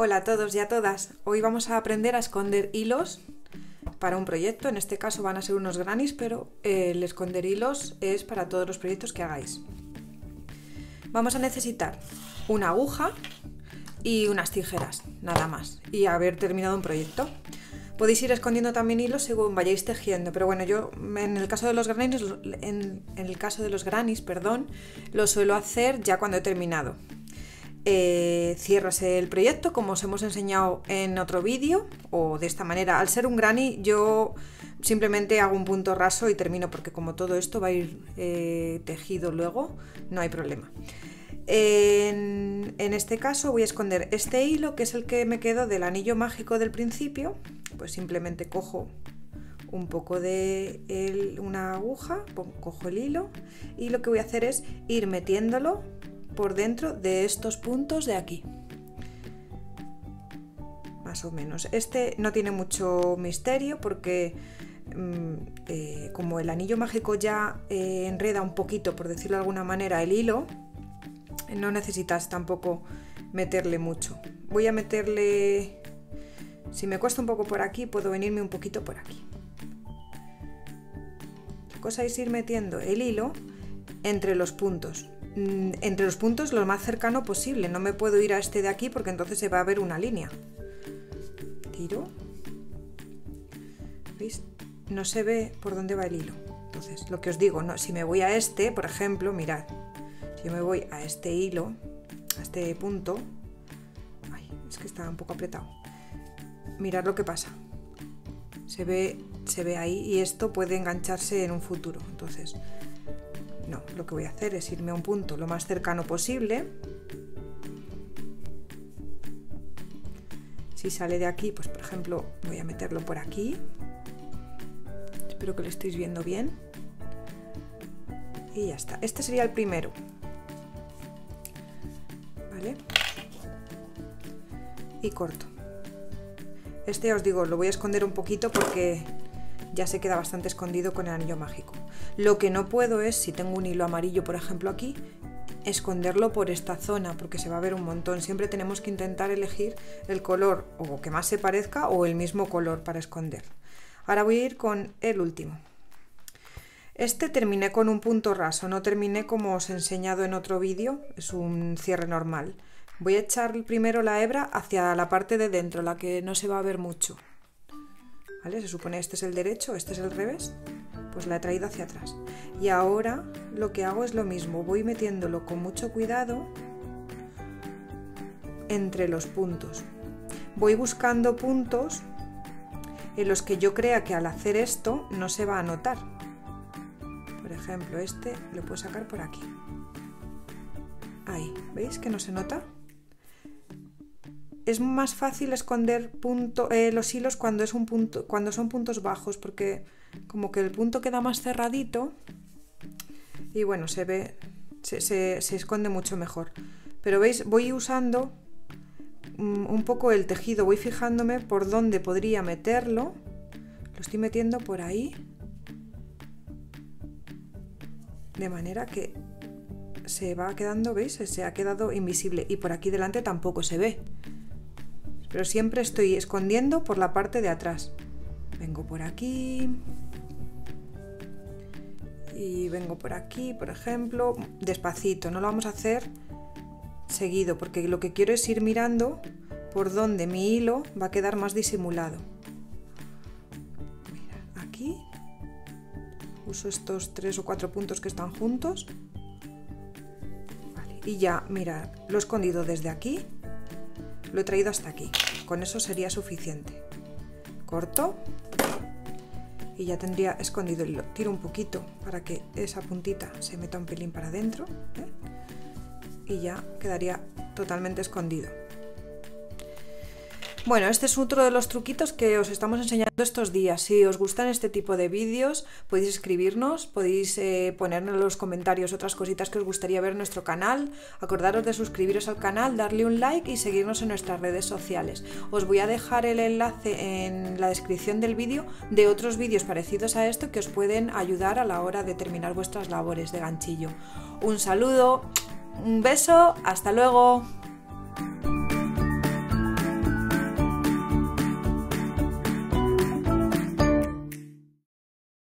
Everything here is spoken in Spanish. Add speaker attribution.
Speaker 1: Hola a todos y a todas. Hoy vamos a aprender a esconder hilos para un proyecto. En este caso van a ser unos granis, pero el esconder hilos es para todos los proyectos que hagáis. Vamos a necesitar una aguja y unas tijeras, nada más, y haber terminado un proyecto. Podéis ir escondiendo también hilos según vayáis tejiendo, pero bueno, yo en el caso de los granis, en, el caso de los granis, perdón, lo suelo hacer ya cuando he terminado eh, cierras el proyecto como os hemos enseñado en otro vídeo o de esta manera. Al ser un granny yo simplemente hago un punto raso y termino porque como todo esto va a ir eh, tejido luego, no hay problema. En, este caso voy a esconder este hilo que es el que me quedó del anillo mágico del principio. Pues simplemente cojo un poco de una aguja, cojo el hilo y lo que voy a hacer es ir metiéndolo por dentro de estos puntos de aquí. Más o menos. Este no tiene mucho misterio porque mm, eh, como el anillo mágico ya eh, enreda un poquito, por decirlo de alguna manera, el hilo, no necesitas tampoco meterle mucho. Voy a meterle... Si me cuesta un poco por aquí, puedo venirme un poquito por aquí. La cosa es ir metiendo el hilo entre los puntos. Mm, entre los puntos lo más cercano posible. No me puedo ir a este de aquí porque entonces se va a ver una línea. Tiro. No se ve por dónde va el hilo. Entonces, lo que os digo, no, si me voy a este, por ejemplo, mirad, si yo me voy a este hilo, a este punto, es que está un poco apretado. Mirad lo que pasa. Se ve, se ve ahí y esto puede engancharse en un futuro. Entonces, no, lo que voy a hacer es irme a un punto lo más cercano posible. Si sale de aquí, pues por ejemplo voy a meterlo por aquí. Espero que lo estéis viendo bien. Y ya está. Este sería el primero. ¿Vale? Y corto. Este os digo, lo voy a esconder un poquito porque ya se queda bastante escondido con el anillo mágico. Lo que no puedo es, si tengo un hilo amarillo por ejemplo aquí, esconderlo por esta zona porque se va a ver un montón. Siempre tenemos que intentar elegir el color o que más se parezca o el mismo color para esconder. Ahora voy a ir con el último. Este terminé con un punto raso, no terminé como os he enseñado en otro vídeo, es un cierre normal. Voy a echar primero la hebra hacia la parte de dentro, la que no se va a ver mucho. ¿Vale? Se supone este es el derecho, este es el revés pues la he traído hacia atrás. Y ahora lo que hago es lo mismo, voy metiéndolo con mucho cuidado entre los puntos. Voy buscando puntos en los que yo crea que al hacer esto no se va a notar. Por ejemplo, este lo puedo sacar por aquí. Ahí, ¿veis que no se nota? Es más fácil esconder punto, eh, los hilos cuando, es un punto, cuando son puntos bajos porque como que el punto queda más cerradito y bueno, se ve, se, esconde mucho mejor. Pero veis, voy usando mm, un poco el tejido, voy fijándome por dónde podría meterlo. Lo estoy metiendo por ahí. De manera que se va quedando, ¿veis? Se ha quedado invisible. Y por aquí delante tampoco se ve. Pero siempre estoy escondiendo por la parte de atrás. Vengo por aquí. Y vengo por aquí, por ejemplo, despacito. No lo vamos a hacer seguido porque lo que quiero es ir mirando por donde mi hilo va a quedar más disimulado. Aquí uso estos tres o cuatro puntos que están juntos. y ya, mira, lo he escondido desde aquí, lo he traído hasta aquí. Con eso sería suficiente. Corto y ya tendría escondido el hilo. Tiro un poquito para que esa puntita se meta un pelín para adentro ¿eh? y ya quedaría totalmente escondido. Bueno, este es otro de los truquitos que os estamos enseñando estos días. Si os gustan este tipo de vídeos, podéis escribirnos, podéis eh, poner en los comentarios otras cositas que os gustaría ver en nuestro canal. Acordaros de suscribiros al canal, darle un like y seguirnos en nuestras redes sociales. Os voy a dejar el enlace en la descripción del vídeo de otros vídeos parecidos a esto que os pueden ayudar a la hora de terminar vuestras labores de ganchillo. Un saludo, un beso, hasta luego.